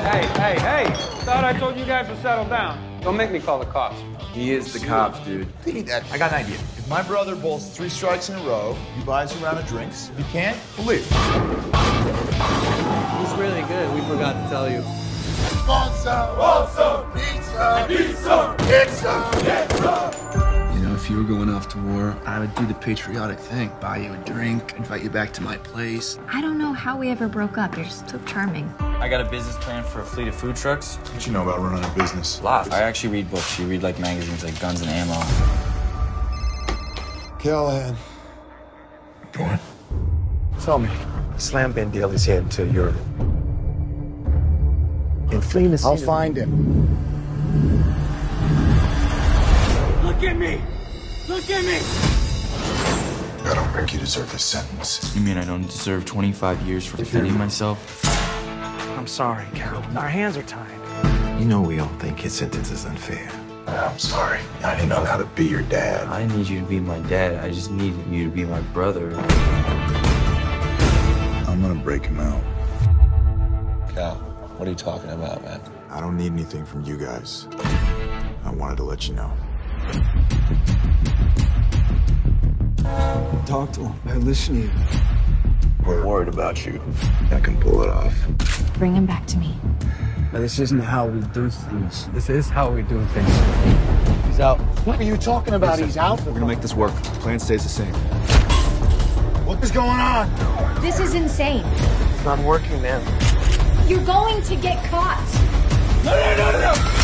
Hey, hey, hey! Thought I told you guys to settle down. Don't make me call the cops. He is the cops, dude. I got an idea. If my brother bowls three strikes in a row, you buy us a round of drinks. If you can't, we'll leave. He's really good. We forgot to tell you. Pizza, pizza, pizza, pizza. You know, if you were going off to war, I would do the patriotic thing. Buy you a drink, invite you back to my place. I don't know how we ever broke up. You're so charming. I got a business plan for a fleet of food trucks. What you know about running a business? Lots. I actually read books. You read like magazines like Guns and Ammo. Callahan. Go on. Tell me, Slam Ben Daly's head into Europe. And fleeing the I'll find him. Look at me! Look at me! I don't think you deserve this sentence. You mean I don't deserve 25 years for defending myself? I'm sorry, Cal. Our hands are tied. You know we all think his sentence is unfair. I'm sorry. I didn't know how to be your dad. I need you to be my dad. I just need you to be my brother. I'm gonna break him out. Cal, what are you talking about, man? I don't need anything from you guys. I wanted to let you know. Talk to him. I listen to you. We're worried about you. I can pull it off. Bring him back to me. But This isn't how we do things. This is how we do things. He's out. What are you talking about? He's out. We're gonna make this work. Plan stays the same. What is going on? This is insane. It's not working, man. You're going to get caught. No, no, no, no, R.